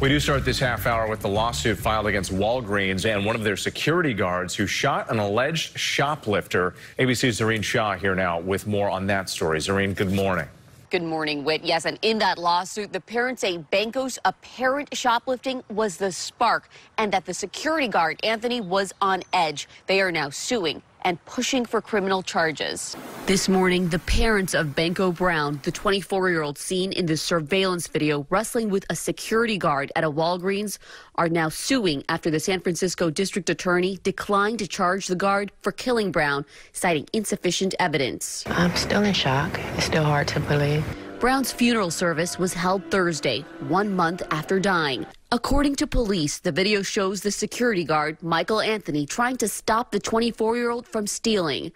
We do start this half hour with the lawsuit filed against Walgreens and one of their security guards who shot an alleged shoplifter. ABC's Zohreen Shah here now with more on that story. Zohreen, good morning. Good morning, Whit. Yes, and in that lawsuit, the parents say Banko's apparent shoplifting was the spark and that the security guard, Anthony, was on edge. They are now suing and pushing for criminal charges. This morning, the parents of Banko Brown, the 24-year-old seen in the surveillance video wrestling with a security guard at a Walgreens, are now suing after the San Francisco district attorney declined to charge the guard for killing Brown, citing insufficient evidence. I'm still in shock. It's still hard to believe. Brown's funeral service was held Thursday, one month after dying. According to police, the video shows the security guard, Michael Anthony, trying to stop the 24 year old from stealing.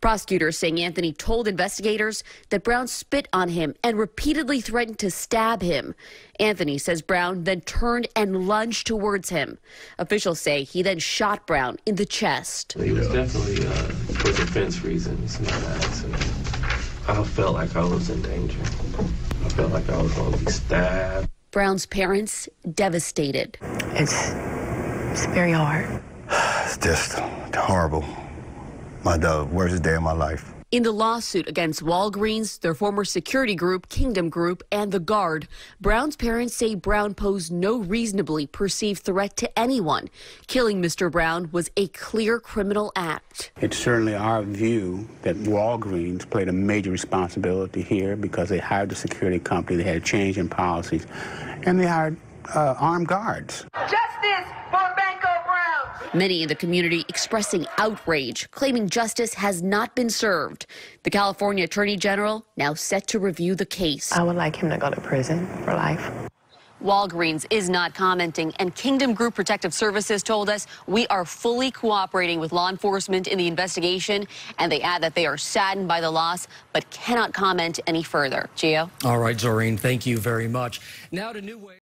Prosecutors saying Anthony told investigators that Brown spit on him and repeatedly threatened to stab him. Anthony says Brown then turned and lunged towards him. Officials say he then shot Brown in the chest. It was definitely uh, for defense reasons, not accident. I felt like I was in danger. I felt like I was going to be stabbed. Brown's parents devastated. It's, it's very hard. It's just horrible. My the worst day of my life. In the lawsuit against Walgreens, their former security group, Kingdom Group, and the Guard, Brown's parents say Brown posed no reasonably perceived threat to anyone. Killing Mr. Brown was a clear criminal act. It's certainly our view that Walgreens played a major responsibility here because they hired the security company, they had a change in policies, and they hired uh, armed guards. Justice for Banko Brown. Many in the community expressing outrage, claiming justice has not been served. The California Attorney General now set to review the case. I would like him to go to prison for life. Walgreens is not commenting, and Kingdom Group Protective Services told us we are fully cooperating with law enforcement in the investigation, and they add that they are saddened by the loss but cannot comment any further. Gio? All right, Zohreen, thank you very much. Now to new way.